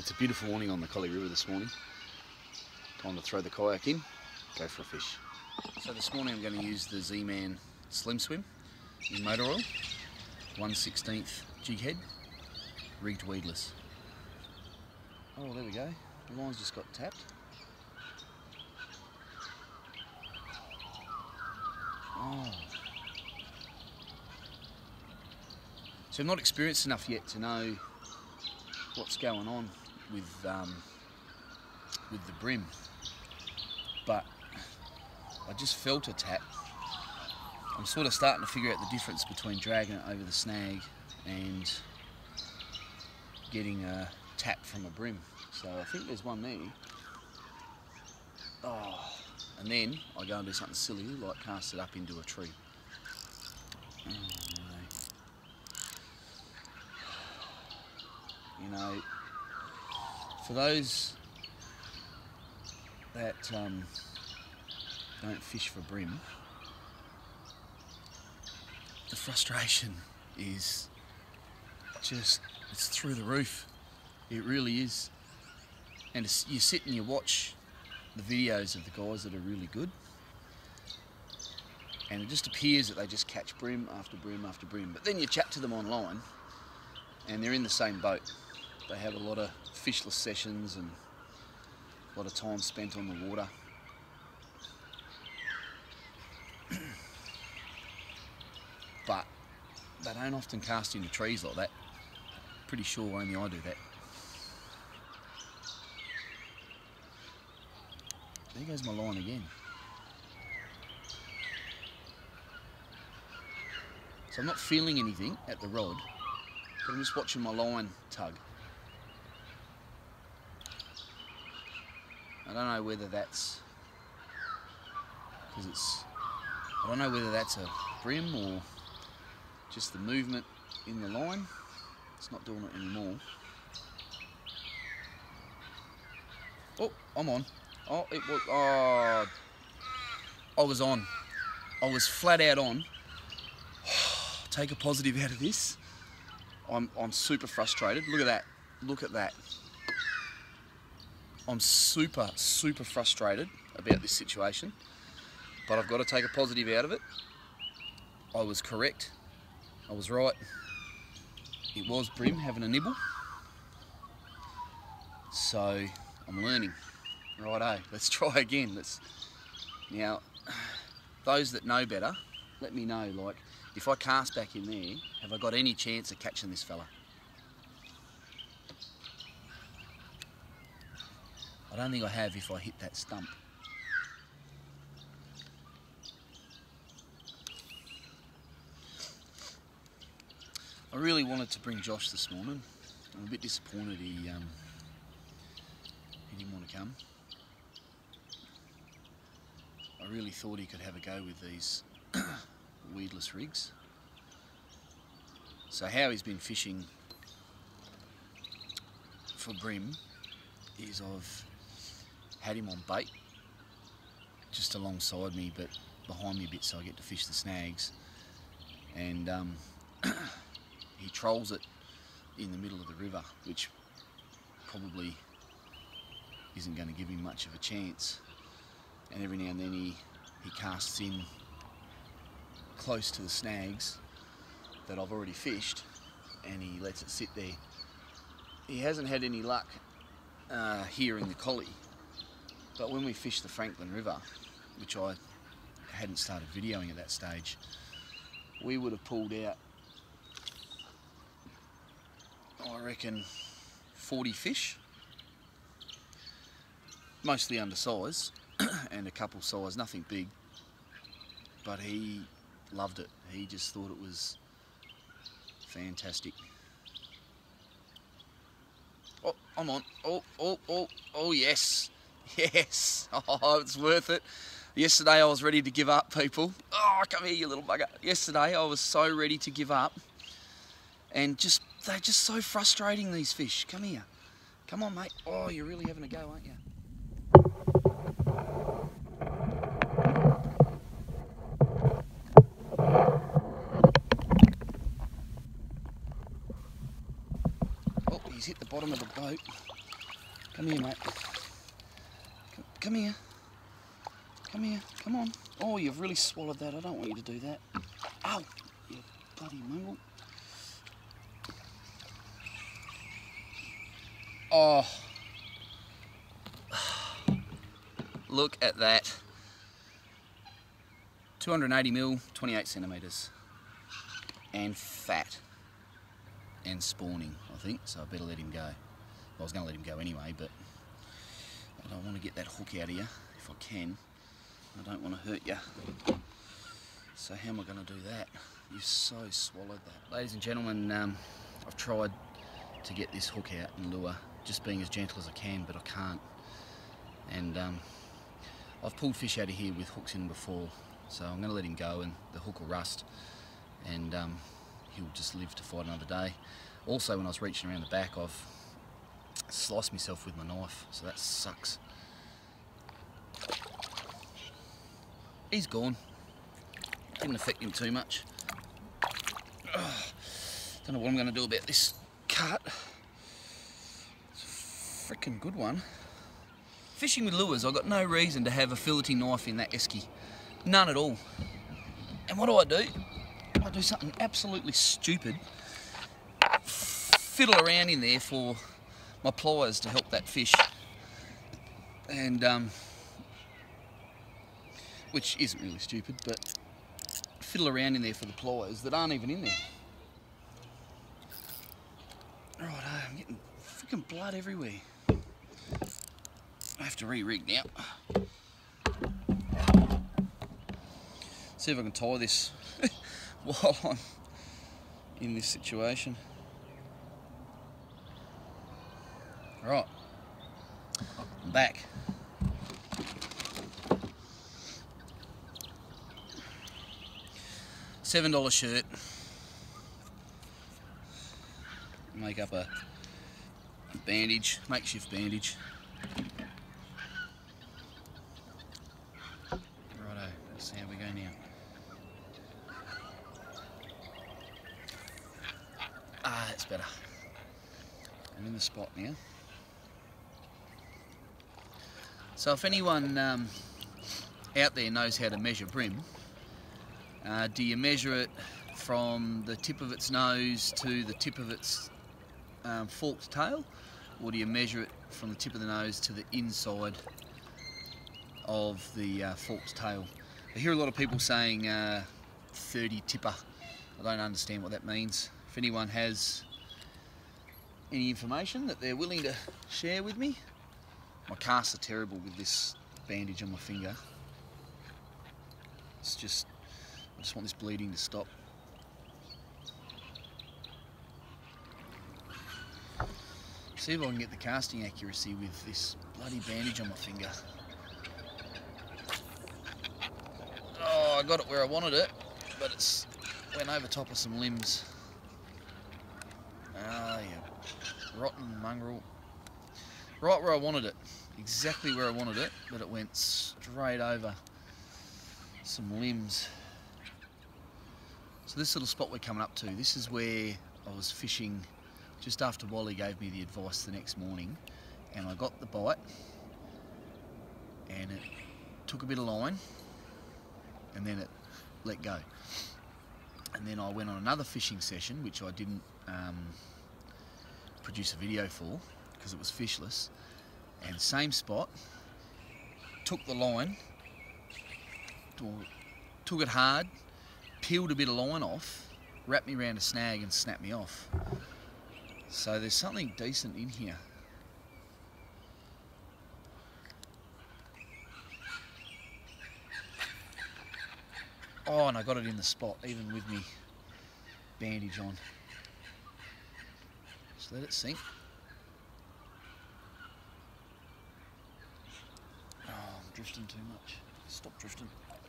It's a beautiful morning on the Collie River this morning. Time to throw the kayak in, go for a fish. So this morning I'm going to use the Z-Man Slim Swim in motor oil, 1 16th jig head, rigged weedless. Oh, there we go. The line's just got tapped. Oh. So I'm not experienced enough yet to know what's going on with um, with the bream, but I just felt a tap. I'm sort of starting to figure out the difference between dragging it over the snag and getting a tap from a bream. So I think there's one there. Oh, and then I go and do something silly like cast it up into a tree. Oh, no. You know, for those that um, don't fish for bream, the frustration is just, it's through the roof. It really is. And you sit and you watch the videos of the guys that are really good, and it just appears that they just catch bream after bream after bream. But then you chat to them online, and they're in the same boat. They have a lot of fishless sessions and a lot of time spent on the water. but they don't often cast into trees like that. Pretty sure only I do that. There goes my line again. So I'm not feeling anything at the rod, but I'm just watching my line tug. I don't know whether that's because it's I don't know whether that's a bream or just the movement in the line. It's not doing it anymore. Oh, I'm on. Oh, it was. Oh, I was on. I was flat out on. Take a positive out of this. I'm, I'm super frustrated. Look at that. Look at that. I'm super, super frustrated about this situation, but I've got to take a positive out of it. I was correct. I was right. It was Bream having a nibble. So I'm learning. Righto, eh? let's try again. Let's now those that know better, let me know like if I cast back in there, have I got any chance of catching this fella? I don't think I have if I hit that stump. I really wanted to bring Josh this morning. I'm a bit disappointed he, um, he didn't want to come. I really thought he could have a go with these weedless rigs. So how he's been fishing for bream is I've had him on bait just alongside me but behind me a bit so I get to fish the snags. And um, he trolls it in the middle of the river which probably isn't going to give him much of a chance. And every now and then he, he casts in close to the snags that I've already fished and he lets it sit there. He hasn't had any luck uh, here in the Collie but when we fished the Franklin River, which I hadn't started videoing at that stage, we would have pulled out, I reckon, 40 fish, mostly undersized, and a couple size, nothing big, but he loved it. He just thought it was fantastic. Oh, I'm on. Oh, oh, oh, oh, yes. Yes, oh, it's worth it. Yesterday I was ready to give up, people. Oh, come here, you little bugger. Yesterday I was so ready to give up. And just, they're just so frustrating, these fish. Come here. Come on, mate. Oh, you're really having a go, aren't you? Oh, he's hit the bottom of the boat. Come here, mate. Come, here. Come here. Come on. Oh, you've really swallowed that. I don't want you to do that. Ow! You bloody mongrel. Oh. Look at that. 280 mil, 28 centimetres. And fat. And spawning, I think, so I better let him go. I was going to let him go anyway, but I want to get that hook out of you if I can. I don't want to hurt you. So how am I going to do that? You've so swallowed that. Ladies and gentlemen, um, I've tried to get this hook out and lure, just being as gentle as I can, but I can't. And um, I've pulled fish out of here with hooks in before, so I'm going to let him go and the hook will rust and um, he'll just live to fight another day. Also, when I was reaching around the back, I've sliced myself with my knife, so that sucks. He's gone. Didn't affect him too much. Ugh. Don't know what I'm going to do about this cut. It's a freaking good one. Fishing with lures, I've got no reason to have a filleting knife in that esky. None at all. And what do I do? I do something absolutely stupid. Fiddle around in there for my pliers to help that fish. And, um, which isn't really stupid, but fiddle around in there for the pliers that aren't even in there. Right, I'm getting freaking blood everywhere. I have to re-rig now. See if I can tie this while I'm in this situation. Right, I'm back. Seven dollar shirt. Make up a bandage, makeshift bandage. Righto, let's see how we go now. Ah, that's better. I'm in the spot now. So if anyone um, out there knows how to measure bream, uh, do you measure it from the tip of its nose to the tip of its um, forked tail, or do you measure it from the tip of the nose to the inside of the uh, forked tail? I hear a lot of people saying uh, 30 tipper. I don't understand what that means. If anyone has any information that they're willing to share with me, my casts are terrible with this bandage on my finger. It's just, I just want this bleeding to stop. See if I can get the casting accuracy with this bloody bandage on my finger. Oh, I got it where I wanted it, but it's went over top of some limbs. Ah, yeah. Rotten mongrel. Right where I wanted it. Exactly where I wanted it, but it went straight over some limbs. So this little spot we're coming up to, this is where I was fishing just after Wally gave me the advice the next morning and I got the bite and it took a bit of line and then it let go and then I went on another fishing session which I didn't um, produce a video for because it was fishless and same spot took the line took it hard peeled a bit of line off wrapped me around a snag and snapped me off so there's something decent in here. Oh, and I got it in the spot, even with me bandage on. Just let it sink. Oh, I'm drifting too much. Stop drifting.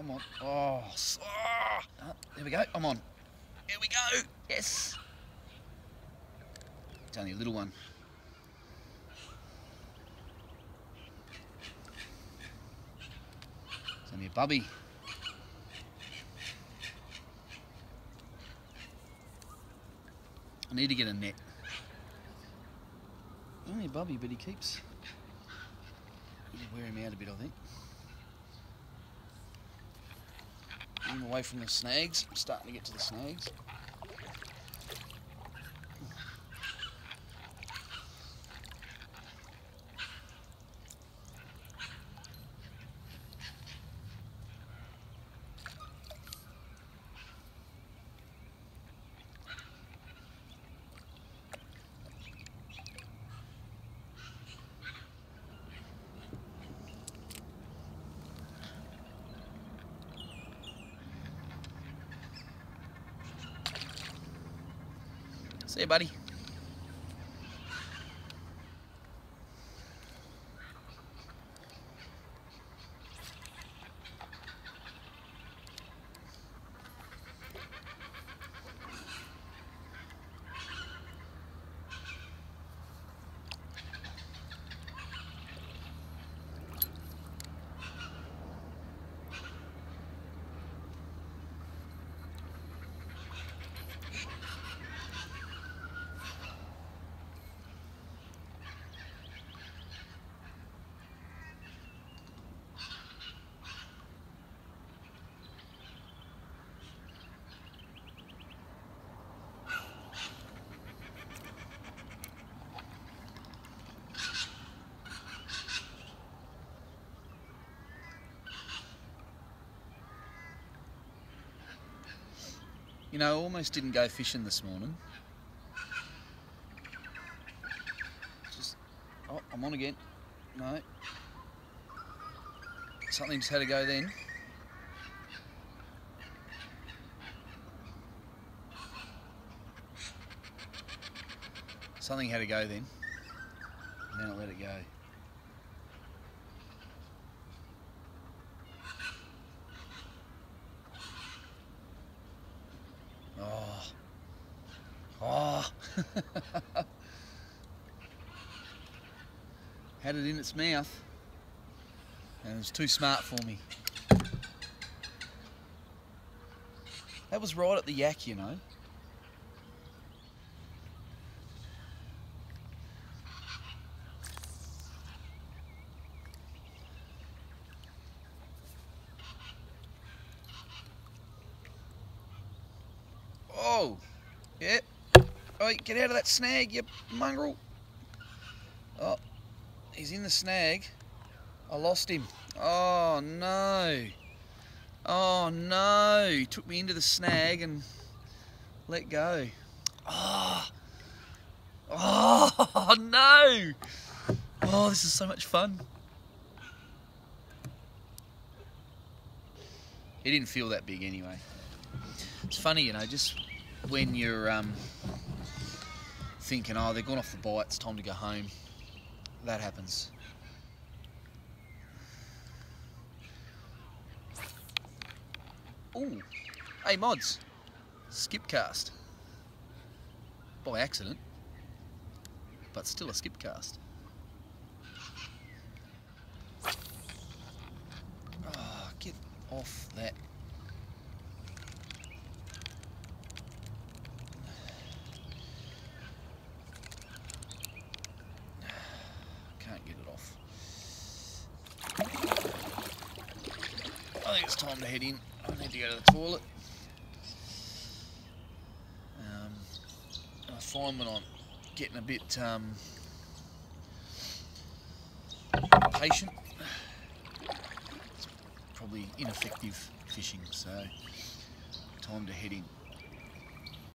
I'm on. Oh, oh, ah, there we go. I'm on. Here we go. Yes. It's only a little one. It's only a bubby. I need to get a net. Only a bubby, but he keeps wearing me out a bit, I think. I'm away from the snags. I'm starting to get to the snags. See you, buddy. Know, I almost didn't go fishing this morning. Just, oh, I'm on again. No. Something just had to go then. Something had to go then. And then I let it go. Oh. Oh. Had it in its mouth. And it was too smart for me. That was right at the yak, you know. Oh, yeah. Oh, get out of that snag, you mongrel. He's in the snag. I lost him. Oh, no. Oh, no. He took me into the snag and let go. Oh, oh no. Oh, this is so much fun. He didn't feel that big anyway. It's funny, you know, just when you're um, thinking, oh, they're gone off the bite, it's time to go home, that happens. Ooh, hey mods, skip cast. By accident, but still a skip cast. Oh, get off that I think it's time to head in. I need to go to the toilet. Um, I find when I'm getting a bit um, patient, it's probably ineffective fishing, so time to head in.